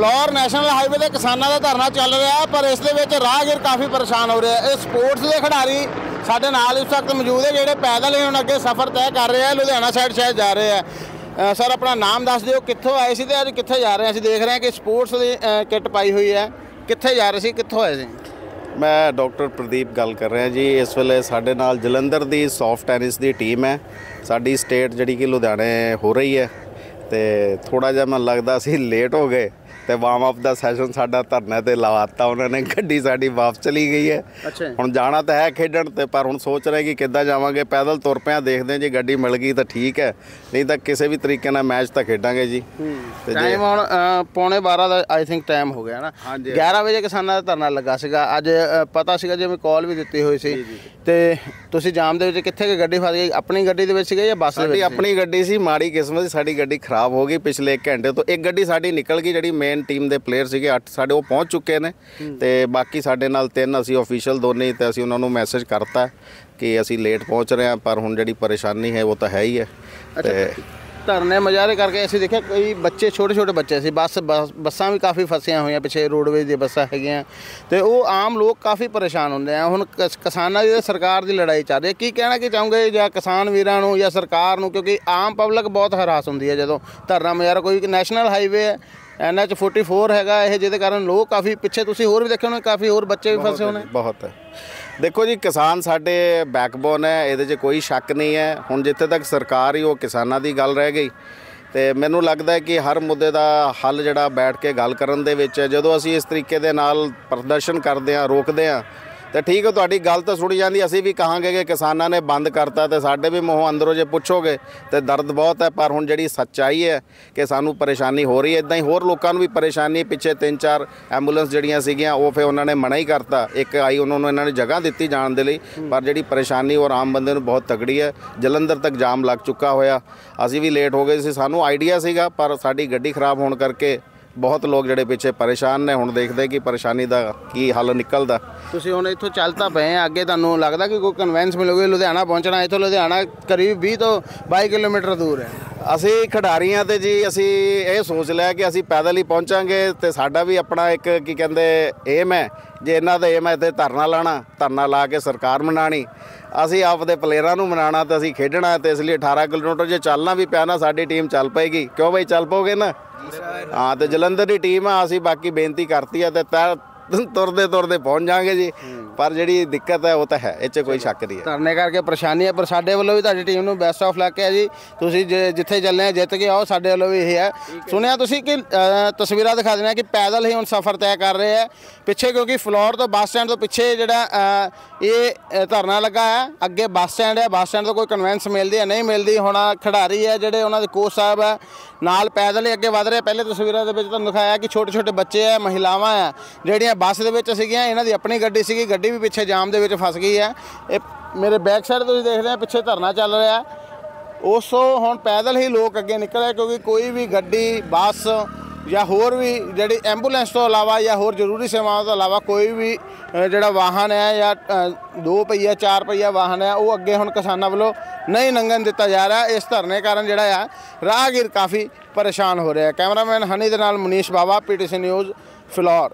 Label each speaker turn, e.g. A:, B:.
A: Floor national highway ਤੇ ਕਿਸਾਨਾਂ ਦਾ ਧਰਨਾ ਚੱਲ ਰਿਹਾ, ਪਰ ਇਸ ਦੇ ਵਿੱਚ ਰਾਹਗੀਰ ਕਾਫੀ ਪਰੇਸ਼ਾਨ ਹੋ ਰਹੇ। ਆ ਇਹ ਸਪੋਰਟਸ ਦੇ ਖਿਡਾਰੀ ਸਾਡੇ ਨਾਲ ਇਸ ਵਕਤ ਮੌਜੂਦ ਹੈ, ਜਿਹੜੇ ਪੈਦਲ ਹੀ ਹੁਣ ਅੱਗੇ ਸਫ਼ਰ ਤੈਅ ਕਰ ਰਹੇ ਆ। ਲੁਧਿਆਣਾ ਸਾਈਡ ਸ਼ਾਇਦ ਜਾ ਰਹੇ ਆ। ਸਰ, ਆਪਣਾ ਨਾਮ ਦੱਸ ਦਿਓ, ਕਿੱਥੋਂ ਆਏ ਸੀ ਤੇ ਅੱਜ ਕਿੱਥੇ ਜਾ ਰਹੇ ਆ? ਅਸੀਂ ਦੇਖ ਰਹੇ ਹਾਂ ਕਿ ਸਪੋਰਟਸ ਦੀ ਕਿੱਟ ਪਾਈ ਹੋਈ ਹੈ। ਕਿੱਥੇ ਜਾ ਰਹੇ ਸੀ, ਕਿੱਥੋਂ ਆਏ ਸੀ?
B: ਮੈਂ ਡਾਕਟਰ ਪ੍ਰਦੀਪ ਗੱਲ ਕਰ ਰਿਹਾ ਜੀ। ਇਸ ਵੇਲੇ ਸਾਡੇ ਨਾਲ ਜਲੰਧਰ ਦੀ ਸੌਫਟ ਟੈਨਿਸ ਦੀ ਟੀਮ ਹੈ। ਸਾਡੀ ਸਟੇਟ ਜਿਹੜੀ ਕਿ ਲੁਧਿਆਣੇ ਹੋ ਰਹੀ ਹੈ। ਤੇ ਥੋੜਾ ਜਿਹਾ ਮੈਨੂੰ ਲੱਗਦਾ ਸੀ ਲੇਟ ਹੋ ਗਏ। ਤੇ ਵਾਰਮ ਅਪ ਦਾ ਸੈਸ਼ਨ ਸਾਡਾ ਧਰਨੇ ਤੇ ਲਵਾਤਾ ਉਹਨਾਂ ਨੇ ਗੱਡੀ ਸਾਡੀ ਵਾਪਸ ਚਲੀ ਗਈ ਹੈ। ਹੁਣ ਜਾਣਾ ਤਾਂ ਹੈ ਖੇਡਣ ਤੇ ਪਰ ਹੁਣ ਸੋਚ ਰਹੇ ਕਿ ਕਿੱਦਾਂ ਜਾਵਾਂਗੇ ਪੈਦਲ ਤੁਰ ਪਿਆ ਦੇਖਦੇ ਜੇ ਗੱਡੀ ਮਿਲ ਗਈ ਤਾਂ ਠੀਕ ਹੈ ਨਹੀਂ ਤਾਂ ਕਿਸੇ ਵੀ ਤਰੀਕੇ ਨਾਲ ਮੈਚ ਤਾਂ ਖੇਡਾਂਗੇ ਜੀ। ਤੇ ਜੇ
A: ਟਾਈਮ ਹੁਣ ਪੌਣੇ 12 ਦਾ ਆਈ ਥਿੰਕ ਟਾਈਮ ਹੋ ਗਿਆ ਨਾ।
B: ਹਾਂਜੀ।
A: 11 ਵਜੇ ਕਿਸਾਨਾਂ ਦਾ ਧਰਨਾ ਲੱਗਾ ਸੀਗਾ। ਅੱਜ ਪਤਾ ਸੀਗਾ ਜਿਵੇਂ ਕਾਲ ਵੀ ਦਿੱਤੀ ਹੋਈ ਸੀ। ਤੇ ਤੁਸੀਂ ਜਾਮ ਦੇ ਵਿੱਚ ਕਿੱਥੇ ਗੱਡੀ ਫਸ ਗਈ? ਆਪਣੀ ਗੱਡੀ ਦੇ ਵਿੱਚ ਸੀਗੇ ਜਾਂ ਬੱਸ ਦੇ
B: ਸਾਡੀ
A: ਵਿੱਚ
B: ਆਪਣੀ ਗੱਡੀ ਸੀ ਮਾੜੀ ਕਿਸਮਤ ਸਾਡੀ ਗੱਡੀ ਖਰਾਬ ਹੋ ਗਈ ਪਿਛਲੇ 1 ਘੰਟੇ ਤੋਂ। ਇੱਕ ਗੱਡੀ ਸਾਡੀ ਨਿਕਲ ਗਈ ਜਿਹੜੀ ਮੇਨ ਟੀਮ ਦੇ ਪਲੇਅਰ ਸੀਗੇ 8 ਸਾਡੇ ਉਹ ਪਹੁੰਚ ਚੁੱਕੇ ਨੇ। ਤੇ ਬਾਕੀ ਸਾਡੇ ਨਾਲ ਤਿੰਨ ਅਸੀਂ ਅਫੀਸ਼ੀਅਲ ਦੋਨੇ ਤੇ ਅਸੀਂ ਉਹਨਾਂ ਨੂੰ ਮੈਸੇਜ ਕਰਤਾ ਕਿ ਅਸੀਂ ਲੇਟ ਪਹੁੰਚ ਰਹੇ ਹਾਂ ਪਰ ਹੁਣ ਜਿਹੜੀ ਪਰੇਸ਼ਾਨੀ ਹੈ ਉਹ ਤਾਂ ਹੈ ਹੀ ਹੈ। ਤੇ
A: ਧਰਨੇ ਮਜਾਰੇ ਕਰਕੇ ਅਸੀਂ ਦੇਖਿਆ ਕਈ ਬੱਚੇ ਛੋਟੇ ਛੋਟੇ ਬੱਚੇ ਸੀ ਬੱਸ ਬੱਸ- ਵੀ ਕਾਫੀ ਫਸੀਆਂ ਹੋਈਆਂ ਪਿੱਛੇ ਰੋਡਵੇਜ਼ ਦੀਆਂ ਬੱਸਾਂ ਹੈਗੀਆਂ। ਤੇ ਉਹ ਆਮ ਲੋਕ ਕਾਫੀ ਪਰੇਸ਼ਾਨ ਹੁੰਦੇ ਆ। ਹੁਣ ਕਿਸ- ਕਿਸਾਨਾਂ ਦੀ ਸਰਕਾਰ ਦੀ ਲੜਾਈ ਚੱਲ ਰਹੀ ਹੈ। ਕੀ ਕਹਿਣਾ ਕੀ ਚਾਹੋਗੇ ਜਾਂ ਕਿਸਾਨ ਵੀਰਾਂ ਨੂੰ ਜਾਂ ਸਰਕਾਰ ਨੂੰ? ਕਿਉਂਕਿ ਆਮ ਪਬਲਿਕ ਬਹੁਤ ਹਰਾਸ ਹੁੰਦੀ ਹੈ ਜਦੋਂ ਧਰਨਾ ਮਜਾਰਾ ਕੋਈ ਨੈਸ਼ਨਲ ਹਾਈਵੇ ਹੈ ਐਨਐਚ 44 ਹੈਗਾ ਇਹ, ਜਿਹਦੇ ਕਾਰਨ ਲੋਕ ਕਾਫੀ ਪਿੱਛੇ, ਤੁਸੀਂ ਹੋਰ ਵੀ ਦੇਖੇ ਹੋਣੇ, ਕਾਫੀ ਹੋਰ ਬੱਚੇ ਵੀ ਫਸੇ ਹੋਣੇ।
B: ਬਹੁਤ ਹੈ ਦੇਖੋ ਜੀ, ਕਿਸਾਨ ਸਾਡੇ ਬੈਕਬੋਨ ਹੈ, ਇਹਦੇ 'ਚ ਕੋਈ ਸ਼ੱਕ ਨਹੀਂ ਹੈ। ਹੁਣ ਜਿੱਥੇ ਤੱਕ ਸਰਕਾਰ ਹੀ ਉਹ ਕਿਸਾਨਾਂ ਦੀ ਗੱਲ ਰਹਿ ਗਈ, ਤੇ ਮੈਨੂੰ ਲੱਗਦਾ ਹੈ ਕਿ ਹਰ ਮੁੱਦੇ ਦਾ ਹੱਲ ਜਿਹੜਾ ਬੈਠ ਕੇ ਗੱਲ ਕਰਨ ਦੇ ਵਿੱਚ ਜਦੋਂ ਅਸੀਂ ਇਸ ਤਰੀਕੇ ਦੇ ਨਾਲ ਪ੍ਰਦਰਸ਼ਨ ਕਰਦੇ ਹਾਂ, ਰੋਕਦੇ ਹਾਂ ਤੇ ਠੀਕ ਹੈ, ਤੁਹਾਡੀ ਗੱਲ ਤਾਂ ਸੁਣੀ ਜਾਂਦੀ, ਅਸੀਂ ਵੀ ਕਹਾਂਗੇ ਕਿ ਕਿਸਾਨਾਂ ਨੇ ਬੰਦ ਕਰਤਾ ਤੇ ਸਾਡੇ ਵੀ ਮੂੰਹੋਂ ਅੰਦਰੋਂ ਜੇ ਪੁੱਛੋਗੇ ਤੇ ਦਰਦ ਬਹੁਤ ਹੈ, ਪਰ ਹੁਣ ਜਿਹੜੀ ਸੱਚਾਈ ਹੈ ਕਿ ਸਾਨੂੰ ਪਰੇਸ਼ਾਨੀ ਹੋ ਰਹੀ ਹੈ। ਇਦਾਂ ਹੀ ਹੋਰ ਲੋਕਾਂ ਨੂੰ ਵੀ ਪਰੇਸ਼ਾਨੀ, ਪਿੱਛੇ ਤਿੰਨ ਚਾਰ ਐਂਬੂਲੈਂਸ ਜਿਹੜੀਆਂ ਸੀਗੀਆਂ, ਉਹ ਫਿਰ ਉਹਨਾਂ ਨੇ ਮਨਾ ਹੀ ਕਰਤਾ। ਇੱਕ ਆਈ ਉਹਨਾਂ ਨੂੰ ਇਹਨਾਂ ਨੇ ਜਗ੍ਹਾ ਦਿੱਤੀ ਜਾਣ ਦੇ ਲਈ, ਪਰ ਜਿਹੜੀ ਪਰੇਸ਼ਾਨੀ ਔਰ ਆਮ ਬੰਦੇ ਨੂੰ ਬਹੁਤ ਤਗੜੀ ਹੈ। ਜਲੰਧਰ ਤੱਕ ਜਾਮ ਲੱਗ ਚੁੱਕਾ ਹੋਇਆ। ਅਸੀਂ ਵੀ ਲੇਟ ਹੋ ਗਏ ਸੀ, ਸਾਨੂੰ ਆਈਡੀਆ ਸੀਗਾ, ਪਰ ਸਾਡੀ ਗੱਡੀ ਖਰਾਬ ਹੋਣ ਕਰਕੇ ਬਹੁਤ ਲੋਕ ਜਿਹੜੇ ਪਿੱਛੇ ਪਰੇਸ਼ਾਨ ਨੇ ਹੁਣ ਦੇਖਦੇ ਕਿ ਪਰੇਸ਼ਾਨੀ ਦਾ ਕੀ ਹੱਲ ਨਿਕਲਦਾ।
A: ਤੁਸੀਂ ਹੁਣ ਇੱਥੋਂ ਚੱਲ ਤਾਂ ਪਏ ਆ ਅੱਗੇ ਤੁਹਾਨੂੰ ਲੱਗਦਾ ਕਿ ਕੋਈ ਕਨਵੈਂਸ ਮਿਲੋਗੇ ਲੁਧਿਆਣਾ ਪਹੁੰਚਣਾ ਇੱਥੋਂ ਲੁਧਿਆਣਾ ਕਰੀਬ 20 ਤੋਂ 22 ਕਿਲੋਮੀਟਰ ਦੂਰ ਹੈ।
B: ਅਸੀਂ ਖਿਡਾਰੀਆਂ ਤੇ ਜੀ ਅਸੀਂ ਇਹ ਸੋਚ ਲਿਆ ਕਿ ਅਸੀਂ ਪੈਦਲ ਹੀ ਪਹੁੰਚਾਂਗੇ ਤੇ ਸਾਡਾ ਵੀ ਆਪਣਾ ਇੱਕ ਕੀ ਕਹਿੰਦੇ ਏਮ ਹੈ ਜੇ ਇਹਨਾਂ ਦਾ ਏਮ ਹੈ ਤੇ ਧਰਨਾ ਲਾਣਾ ਧਰਨਾ ਲਾ ਕੇ ਸਰਕਾਰ ਮਨਾਣੀ। ਅਸੀਂ ਆਪਦੇ ਪਲੇਅਰਾਂ ਨੂੰ ਮਨਾਣਾ ਤੇ ਅਸੀਂ ਖੇਡਣਾ ਤੇ ਇਸ ਲਈ 18 ਕਿਲੋਮੀਟਰ ਜੇ ਚੱਲਣਾ ਵੀ ਪਿਆ ਨਾ ਸਾਡੀ ਟੀਮ ਚੱਲ ਪਏਗੀ। ਕਿਉਂ ਬਈ ਚੱਲ ਪੋਗੇ ਨਾ? ਹਾਂ ਤੇ ਜਲੰਧਰ ਦੀ ਟੀਮ ਆ ਅਸੀਂ ਬਾਕੀ ਬੇਨਤੀ ਕਰਤੀ ਆ ਤੇ ਤੈ- ਤੁਰਦੇ ਤੁਰਦੇ ਪਹੁੰਚ ਜਾਾਂਗੇ ਜੀ। ਪਰ ਜਿਹੜੀ ਦਿੱਕਤ ਹੈ ਉਹ ਤਾਂ ਹੈ। ਇਹ 'ਚ ਕੋਈ ਸ਼ੱਕ ਨਹੀਂ ਹੈ।
A: ਧਰਨੇ ਕਰਕੇ ਪਰੇਸ਼ਾਨੀ ਹੈ ਪਰ ਸਾਡੇ ਵੱਲੋਂ ਵੀ ਤੁਹਾਡੀ ਟੀਮ ਨੂੰ ਬੈਸਟ ਆਫ ਲੱਕ ਹੈ ਜੀ। ਤੁਸੀਂ ਜਿੱਥੇ ਚੱਲਨੇ ਆ ਜਿੱਤ ਕੇ ਆਓ ਸਾਡੇ ਵੱਲੋਂ ਵੀ ਇਹ ਹੈ। ਸੁਣਿਆ ਤੁਸੀਂ ਕਿ ਤਸਵੀਰਾਂ ਦਿਖਾ ਦੇਣਾ ਕਿ ਪੈਦਲ ਹੀ ਹੁਣ ਸਫ਼ਰ ਤੈਅ ਕਰ ਰਹੇ ਆ। ਪਿੱਛੇ ਕਿਉਂਕਿ ਫਲੋਰ ਤੋਂ ਬੱਸ ਸਟੈਂਡ ਤੋਂ ਪਿੱਛੇ ਜਿਹੜਾ ਇਹ ਧਰਨਾ ਲੱਗਾ ਹੈ। ਅੱਗੇ ਬੱਸ ਸਟੈਂਡ ਹੈ ਬੱਸ ਸਟੈਂਡ ਤੋਂ ਕੋਈ ਕਨਵੈਂਸ ਮਿਲਦੀ ਹੈ ਨਹੀਂ ਮਿਲਦੀ। ਹੁਣ ਖਿਡਾਰੀ ਹੈ ਜਿਹੜੇ ਉਹਨਾਂ ਦੇ ਕੋਚ ਸਾਹਿਬ ਹੈ ਨਾਲ ਪੈਦਲ ਹੀ ਅੱਗੇ ਵਧ ਰਹੇ ਪਹਿਲੇ ਤਸਵੀਰਾਂ ਦੇ ਵਿੱਚ ਤੁਹਾਨੂੰ ਦਿਖਾਇਆ ਕਿ ਛੋਟੇ ਛੋਟੇ ਬੱਚੇ ਆ ਮਹਿਲਾਵਾਂ ਆ ਜਿਹੜੀਆਂ ਬੱਸ ਦੇ ਵਿੱਚ ਸੀਗੀਆਂ, ਇਹਨਾਂ ਦੀ ਆਪਣੀ ਗੱਡੀ ਸੀਗੀ, ਗੱਡੀ ਵੀ ਪਿੱਛੇ ਜਾਮ ਦੇ ਵਿੱਚ ਫਸ ਗਈ ਹੈ। ਇਹ ਮੇਰੇ ਬੈਕ ਸਾਈਡ ਤੁਸੀਂ ਦੇਖਦੇ ਆ ਪਿੱਛੇ ਧਰਨਾ ਚੱਲ ਰਿਹਾ ਉਸ ਤੋਂ ਹੁਣ ਪੈਦਲ ਹੀ ਲੋਕ ਅੱਗੇ ਨਿਕਲ ਰਹੇ ਕਿਉਂਕਿ ਕੋਈ ਵੀ ਗੱਡੀ, ਬੱਸ ਜਾਂ ਹੋਰ ਵੀ ਜਿਹੜੀ ਐਂਬੂਲੈਂਸ ਤੋਂ ਇਲਾਵਾ ਜਾਂ ਹੋਰ ਜ਼ਰੂਰੀ ਸੇਵਾਵਾਂ ਤੋਂ ਇਲਾਵਾ ਕੋਈ ਵੀ ਜਿਹੜਾ ਵਾਹਨ ਹੈ ਜਾਂ ਦੋ ਪਹੀਆ, ਚਾਰ ਪਹੀਆ ਵਾਹਨ ਹੈ, ਉਹ ਅੱਗੇ ਹੁਣ ਕਿਸਾਨਾਂ ਵੱਲੋਂ ਨਹੀਂ ਲੰਘਣ ਦਿੱਤਾ ਜਾ ਰਿਹਾ। ਇਸ ਧਰਨੇ ਕਾਰਨ ਜਿਹੜਾ ਆ, ਰਾਹਗੀਰ ਕਾਫੀ ਪਰੇਸ਼ਾਨ ਹੋ ਰਿਹਾ ਕੈਮਰਾਮੈਨ ਹਨੀ ਦੇ ਨਾਲ ਮਨੀਸ਼ ਬਾਵਾ, ਪੀਟੀਸੀ ਨਿਊਜ਼, ਫਿਲੌਰ।